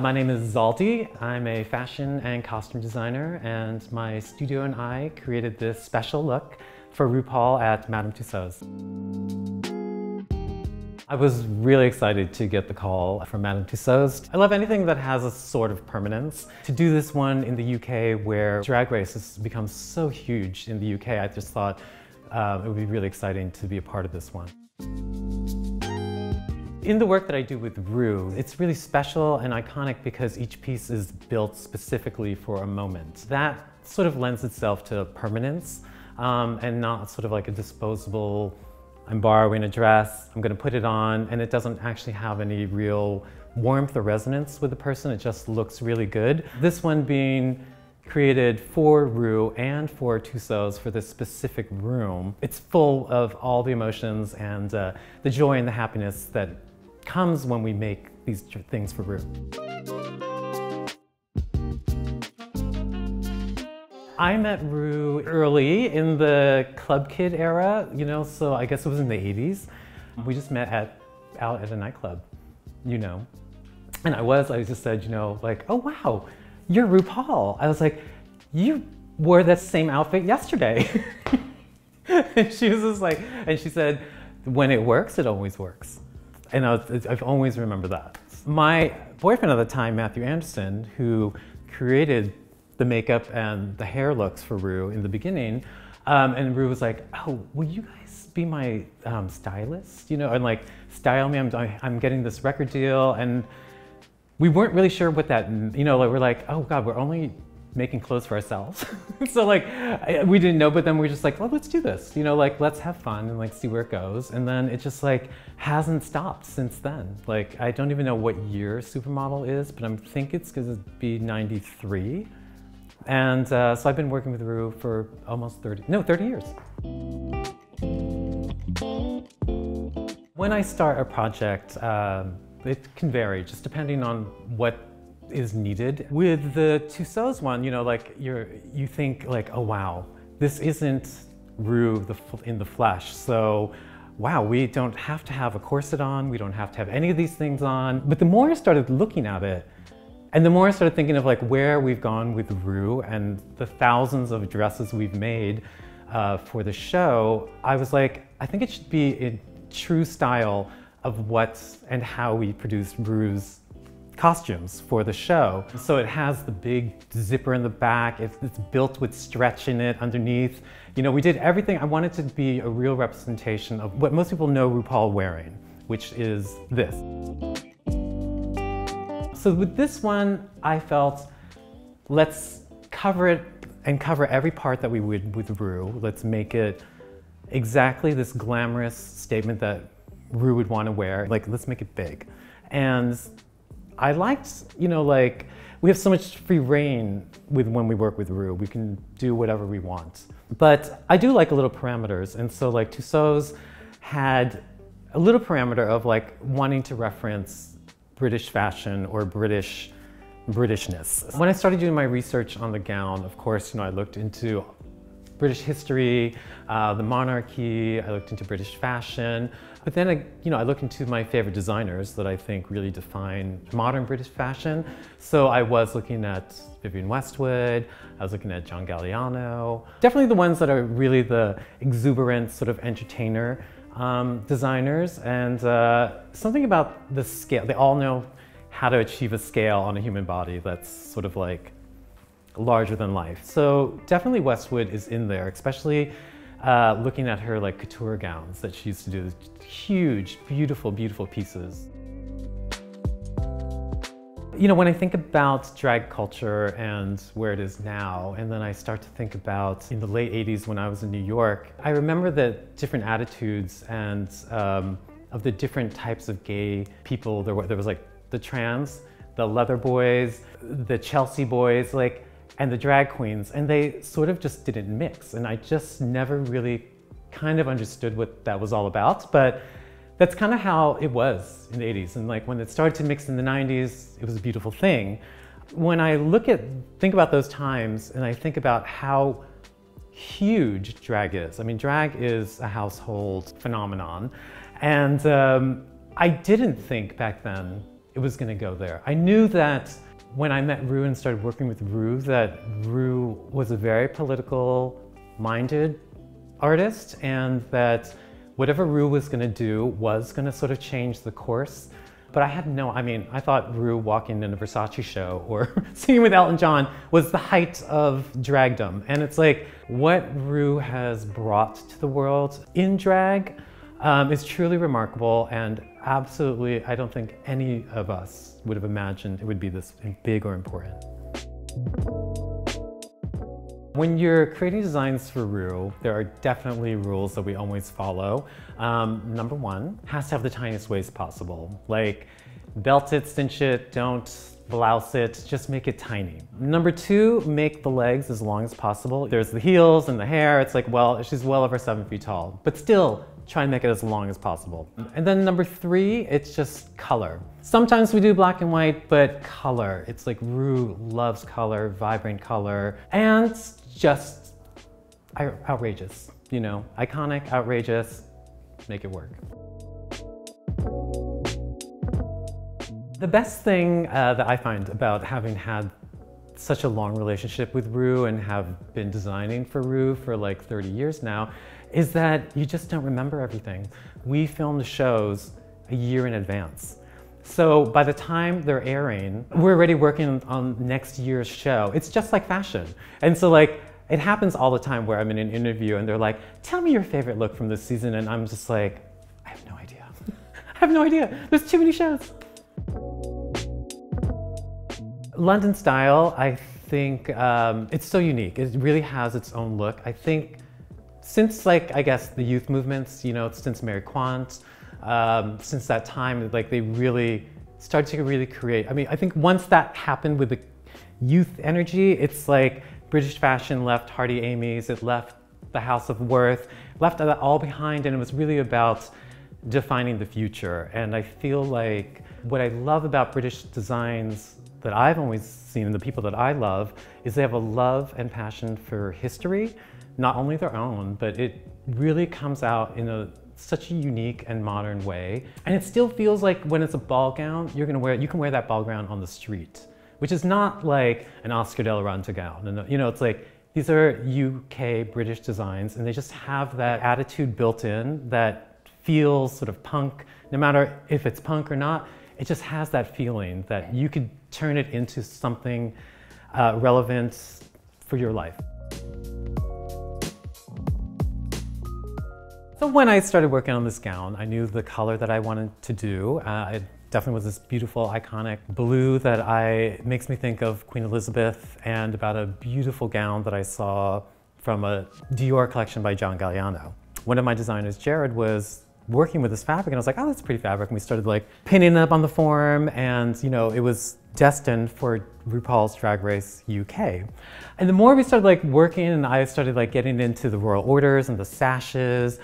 My name is Zaldy. I'm a fashion and costume designer, and my studio and I created this special look for RuPaul at Madame Tussauds. I was really excited to get the call from Madame Tussauds. I love anything that has a sort of permanence. To do this one in the UK where Drag Race has become so huge in the UK, I just thought uh, it would be really exciting to be a part of this one. In the work that I do with Ru, it's really special and iconic because each piece is built specifically for a moment. That sort of lends itself to permanence um, and not sort of like a disposable, I'm borrowing a dress, I'm gonna put it on, and it doesn't actually have any real warmth or resonance with the person, it just looks really good. This one being created for Ru and for Tussauds for this specific room. It's full of all the emotions and uh, the joy and the happiness that comes when we make these things for Ru. I met Ru early in the Club Kid era, you know, so I guess it was in the 80s. We just met at out at a nightclub, you know. And I was, I just said, you know, like, oh wow, you're RuPaul. I was like, you wore that same outfit yesterday. and she was just like, and she said, when it works, it always works. And I was, I've always remembered that. My boyfriend at the time, Matthew Anderson, who created the makeup and the hair looks for Ru in the beginning, um, and Ru was like, oh, will you guys be my um, stylist? You know, and like style me, I'm, I'm getting this record deal. And we weren't really sure what that, you know, like we're like, oh God, we're only making clothes for ourselves. so like we didn't know, but then we are just like, well, let's do this. You know, like let's have fun and like see where it goes. And then it just like hasn't stopped since then. Like I don't even know what year Supermodel is, but I think it's gonna be 93. And uh, so I've been working with Ru for almost 30, no, 30 years. When I start a project, um, it can vary just depending on what is needed. With the Tussauds one, you know, like you're, you think like, oh wow, this isn't Ru the, in the flesh. So wow, we don't have to have a corset on, we don't have to have any of these things on. But the more I started looking at it, and the more I started thinking of like where we've gone with Ru and the thousands of dresses we've made uh, for the show, I was like, I think it should be in true style of what and how we produce Ru's costumes for the show. So it has the big zipper in the back, it's, it's, built with stretch in it underneath. You know, we did everything, I wanted to be a real representation of what most people know RuPaul wearing, which is this. So with this one, I felt, let's cover it and cover every part that we would with Ru. Let's make it exactly this glamorous statement that Ru would want to wear. Like, let's make it big. And I liked, you know, like, we have so much free reign with when we work with Ru. We can do whatever we want. But I do like a little parameters. And so like Tussauds had a little parameter of like wanting to reference British fashion or British Britishness. When I started doing my research on the gown, of course, you know, I looked into British history, uh, the monarchy, I looked into British fashion, but then I, you know, I looked into my favorite designers that I think really define modern British fashion. So I was looking at Vivienne Westwood, I was looking at John Galliano, definitely the ones that are really the exuberant sort of entertainer um, designers and uh, something about the scale, they all know how to achieve a scale on a human body that's sort of like larger than life. So definitely Westwood is in there, especially uh, looking at her like couture gowns that she used to do, huge, beautiful, beautiful pieces. You know, when I think about drag culture and where it is now, and then I start to think about in the late 80s when I was in New York, I remember the different attitudes and um, of the different types of gay people. There, were, there was like the trans, the leather boys, the Chelsea boys, like and the drag queens, and they sort of just didn't mix. And I just never really kind of understood what that was all about. But that's kind of how it was in the 80s. And like when it started to mix in the 90s, it was a beautiful thing. When I look at, think about those times and I think about how huge drag is. I mean, drag is a household phenomenon. And um, I didn't think back then it was gonna go there. I knew that when I met Ru and started working with Ru, that Ru was a very political minded artist and that whatever Ru was gonna do was gonna sort of change the course. But I had no, I mean, I thought Ru walking in a Versace show or singing with Elton John was the height of dragdom. And it's like what Ru has brought to the world in drag um, is truly remarkable and absolutely, I don't think any of us would have imagined it would be this big or important. When you're creating designs for Ru, there are definitely rules that we always follow. Um, number one, has to have the tiniest waist possible. Like belt it, cinch it, don't blouse it, just make it tiny. Number two, make the legs as long as possible. There's the heels and the hair. It's like, well, she's well over seven feet tall, but still try and make it as long as possible. And then number three, it's just color. Sometimes we do black and white, but color. It's like Ru loves color, vibrant color, and just outrageous, you know, iconic, outrageous, make it work. The best thing uh, that I find about having had such a long relationship with Ru and have been designing for Ru for like 30 years now is that you just don't remember everything. We film the shows a year in advance. So by the time they're airing, we're already working on next year's show. It's just like fashion. And so like, it happens all the time where I'm in an interview and they're like, tell me your favorite look from this season. And I'm just like, I have no idea. I have no idea. There's too many shows. London style, I think um, it's so unique. It really has its own look. I think since like, I guess the youth movements, you know, since Mary Quant, um, since that time, like they really started to really create. I mean, I think once that happened with the youth energy, it's like British fashion left Hardy Amies, it left the House of Worth, left that all behind, and it was really about defining the future. And I feel like what I love about British designs that I've always seen and the people that I love is they have a love and passion for history not only their own, but it really comes out in a such a unique and modern way. And it still feels like when it's a ball gown, you're gonna wear you can wear that ball gown on the street, which is not like an Oscar de la Renta gown. And you know, it's like these are UK British designs, and they just have that attitude built in that feels sort of punk, no matter if it's punk or not. It just has that feeling that you could turn it into something uh, relevant for your life. So when I started working on this gown, I knew the color that I wanted to do. Uh, it definitely was this beautiful, iconic blue that I makes me think of Queen Elizabeth and about a beautiful gown that I saw from a Dior collection by John Galliano. One of my designers, Jared, was working with this fabric and I was like, oh, that's a pretty fabric. And we started like pinning it up on the form and you know, it was destined for RuPaul's Drag Race UK. And the more we started like working and I started like getting into the royal orders and the sashes,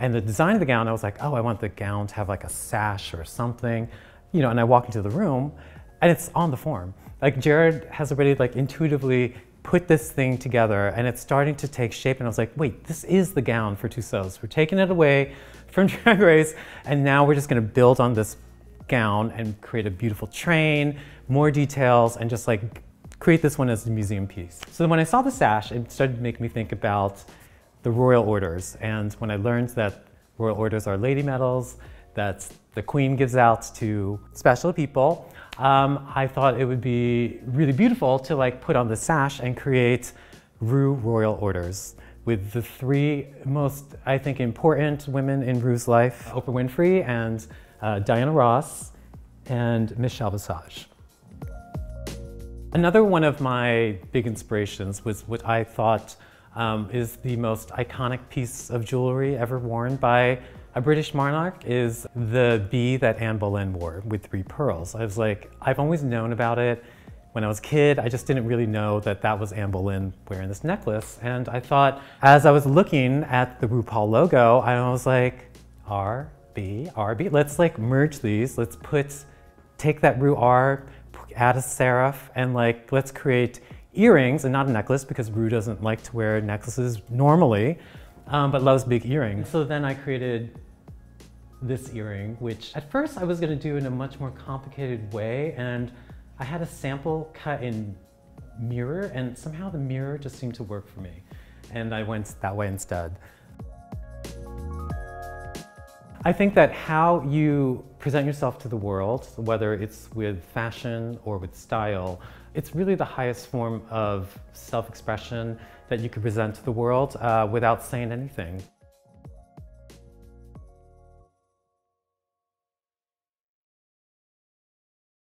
and the design of the gown, I was like, oh, I want the gown to have like a sash or something, you know, and I walk into the room and it's on the form. Like Jared has already like intuitively put this thing together and it's starting to take shape and I was like, wait, this is the gown for Tussauds. We're taking it away from Drag Race and now we're just gonna build on this gown and create a beautiful train, more details, and just like create this one as a museum piece. So when I saw the sash, it started to make me think about the royal orders. And when I learned that royal orders are lady medals that the queen gives out to special people, um, I thought it would be really beautiful to like put on the sash and create Ru royal orders with the three most, I think, important women in Ru's life, Oprah Winfrey and uh, Diana Ross and Michelle Visage. Another one of my big inspirations was what I thought um, is the most iconic piece of jewelry ever worn by a British monarch is the bee that Anne Boleyn wore with three pearls. I was like, I've always known about it. When I was a kid, I just didn't really know that that was Anne Boleyn wearing this necklace. And I thought, as I was looking at the RuPaul logo, I was like, R, B, R, B. Let's like merge these. Let's put, take that Ru R, add a serif, and like, let's create earrings and not a necklace because Ru doesn't like to wear necklaces normally, um, but loves big earrings. So then I created this earring, which at first I was gonna do in a much more complicated way, and I had a sample cut in mirror, and somehow the mirror just seemed to work for me. And I went that way instead. I think that how you present yourself to the world, whether it's with fashion or with style, it's really the highest form of self-expression that you can present to the world uh, without saying anything.